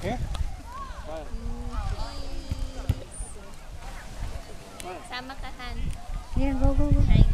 Here? Sama ka, Han. Yeah, go, go, go.